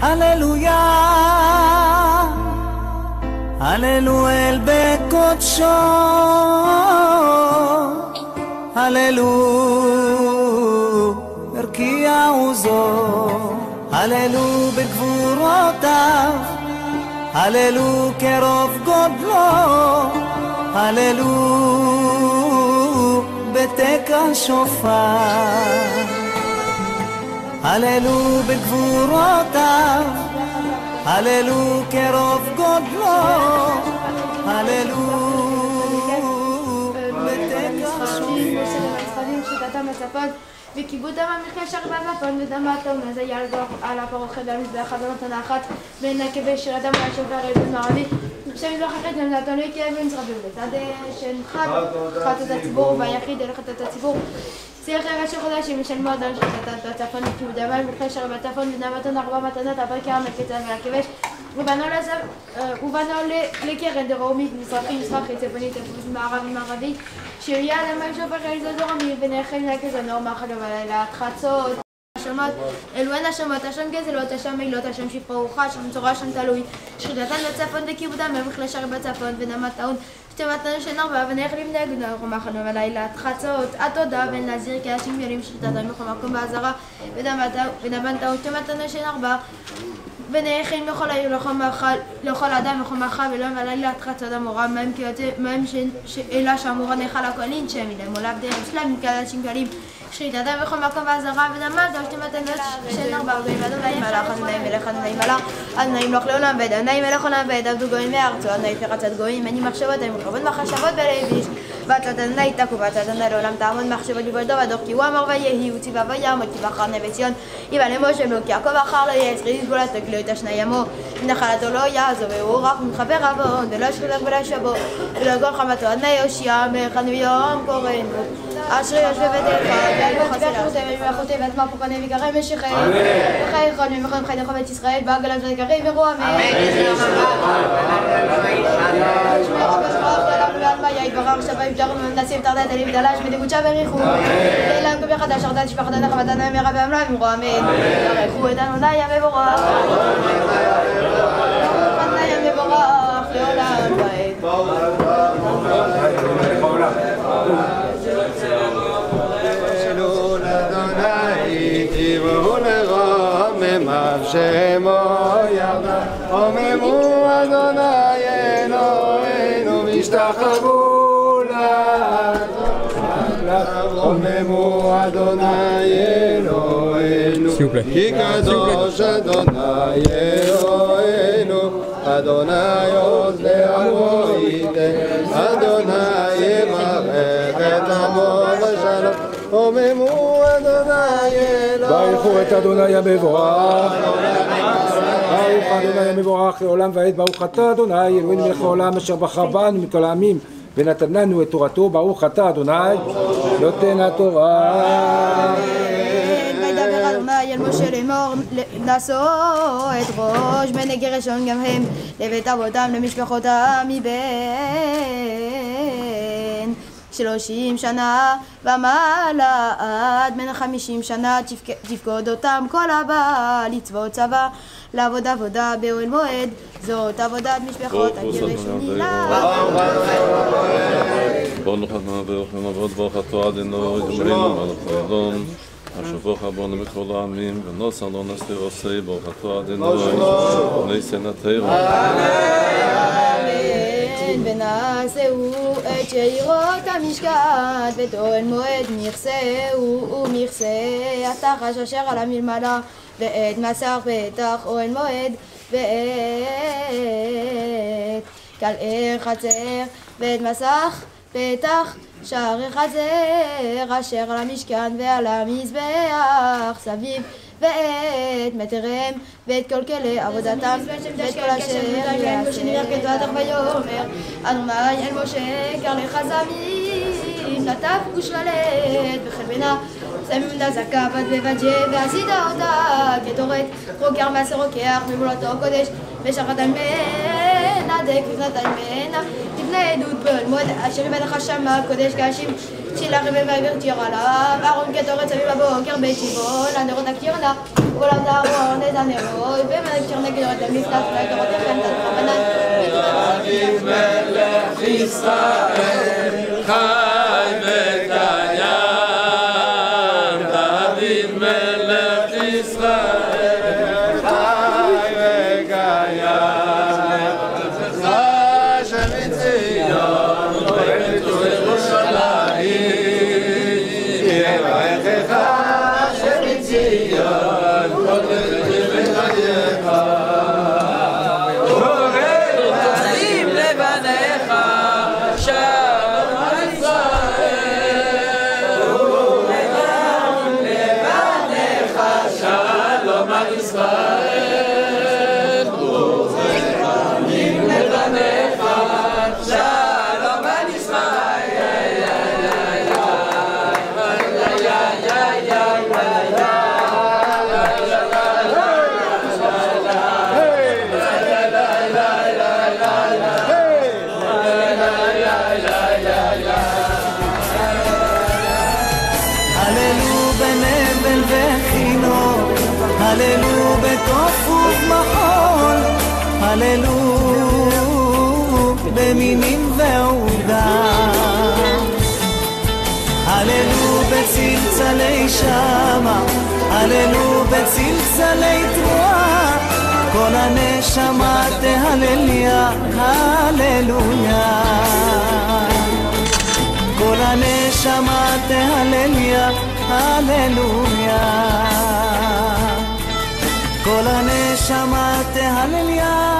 הללויה, הללו אל בקודשו, הללו הרקיע עוזו, הללו בגבורותיו, הללו קרוב גודלו, הללו בתקע שופר. הללו בגבורותיו, הללו קרוב גודלו, הללו בתקע שופר. וכיבודם המלכה שרבה בצפון ודמה התאונה זה יעל על הפרוך חדר מזבח אדונות הנחת בין עקבי שיר אדם על השופר העליון מערבי. שם מזבח אחרת למדעתו לא יקרה ונצרבים לצד שנחת חטאת הציבור והיחיד הלכת את הציבור. צריך ראשי חודשים של מועדון שחטאת בצפון וכיבודם המלכה שרבה בצפון ודמתון ארבע מתנות הפרקר המקצה והכבש ובנו לקרן דרומית מזרחי מזרחי צפונית מערבי מערבי שיהיה למים שופך אל זו דרומי ונחם לכזנור מחל ובלילה חצות השמות אלו הן השמות השם גזלות השם מילות השם שפרו רוחה השם צורה השם תלוי שחיטתן בצפון וכיבודם במכלה שער בצפון ונמת טעון שתי מתנות של ארבע ונחלים דגנו מחל ובלילה חצות התודה להזהיר כי אנשים יודעים שחיטתן בכל מקום באזהרה ונמת טעון שתי מתנות של ארבע ונאכין לכל העיר לכל אדם לכל מאכל ולא ולילה חצות המורה מהם שאלה שאמורה נאכל הכהנים שם אליהם עולב דרך שלם מכאלה שקלים שחיטתם בכל מקום באזהרה ודמה גם שתי מתנות של ארבע וגויים אדוני מלך אדוני מלך אדוני מלך אדוני מלך לעולם ואדוני מלך עולם ועבדו גויים מארצו אדוני פרצת גויים אין מחשבות אין מחשבות מחשבות בלב ועצת אדוני תקו ועצת אדוני לעולם תעמוד מחשבות לבלדו ודור כי הוא אמר ויהי הוא ציווה ויעמוד כי בחר נווה ציון יבא למשה לו כי יעקב אחר לא יהיה יצרי סגולת תגלו את השני ימו נחלתו לא יעזוב והוא רק מתחבר עוון ולא ישחילק ולא ישבו ולא יגור חמתו אדוני יושיע מלכנו יום קורנו אשרי יושבי ביתך ואלו חסר חוטב ומלאכותי ואת מה פוקני וגרם משיחי וחי יכול ממכון חי דחו בית ישראל בעגלה וגרי ורוע אמן יתברר שווה יבדרנו ומנסים תרדת אלים דלש מדגוצ'ה וריחו אילן גבי חדש ארדת שפחת אדם חמת אדם מרע ועמלה ומרוע אמן ירחו את אדוני המבורך אדוני אלוהינו והשתחוו רוממו אדוני אלוהינו כי קדוש אדוני אלוהינו אדוני עוז לעמו ייתן אדוני יברך את עמו בשלום רוממו אדוני אלוהינו ברכו את אדוני המבורך ברוך אדוני המבורך לעולם ועד ברוך אתה אדוני אלוהינו מלך העולם אשר בחר בנו מכל העמים ונתן לנו את תורתו ברוך אתה אדוני נותן התורה. אל משה לאמור נשוא את ראש בני גרשון גם הם לבית אבותם למשפחותם מבן שלושים שנה ומעלה עד בן חמישים שנה תפקוד אותם כל הבא לצבאות צבא לעבוד עבודה באוהל מועד. זאת עבודת משפחות ברוך ברוך ידום השבוך בנו מכל העמים ונוסע לא נסתיר עושי ברוך אתה אדינו בני סנתירו ונשאו את שאירות המשכן ותואל מועד מכסהו ומכסה התחש אשר על המלמלה ואת מסך פתח אוהל מועד ואת כלאי חצר ואת מסך פתח שערי חצר אשר על המשכן ועל המזבח סביב ואת מטריהם ואת כל כלי עבודתם ואת כל אשר יעשה כדברך ויאמר אדוני אל משה קר לך זמין לטף ושללת בחלבנה שמים דזקה בת בבג'ה ועשית אותה כתורת רוקר מעשר רוקח ממולתו קודש ושחט על מנה דק לבנת על מנה תבנה עדות בעול מועד אשר יבא לך שמה קודש כאשים שלרבי והגרתיר עליו, אהרון כתורת סביב הבוקר בישיבו, לנרות הקטירנה, עולם דארון את הנרות, ומנקטיר נגד רות המפלט, והגרות יחם את הרבנן, דוד מלך ישראל ya Kadir Cemil Hacı הללו בתוף ובמחול, הללו במינים ועודה. הללו בצלצלי שמה, הללו בצלצלי תרועה, כל הנשמה תהלליה, הללויה. כל הנשמה תהלליה, הללויה. כל הנשמה תהלליה